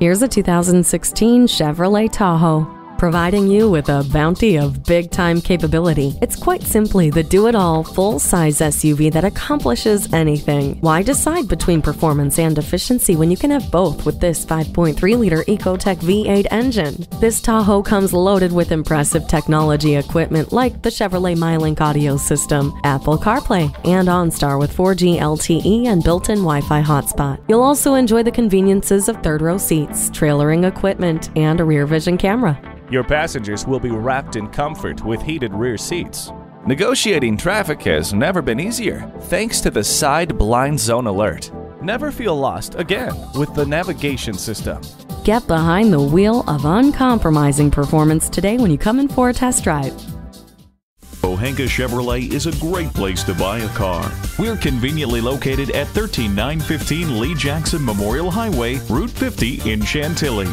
Here's a 2016 Chevrolet Tahoe providing you with a bounty of big time capability. It's quite simply the do it all, full size SUV that accomplishes anything. Why decide between performance and efficiency when you can have both with this 5.3 liter Ecotec V8 engine? This Tahoe comes loaded with impressive technology equipment like the Chevrolet MyLink audio system, Apple CarPlay, and OnStar with 4G LTE and built in Wi Fi hotspot. You'll also enjoy the conveniences of third row seats, trailering equipment, and a rear vision camera. Your passengers will be wrapped in comfort with heated rear seats. Negotiating traffic has never been easier thanks to the side blind zone alert. Never feel lost again with the navigation system. Get behind the wheel of uncompromising performance today when you come in for a test drive. Pohanka Chevrolet is a great place to buy a car. We're conveniently located at 13915 Lee Jackson Memorial Highway, Route 50 in Chantilly.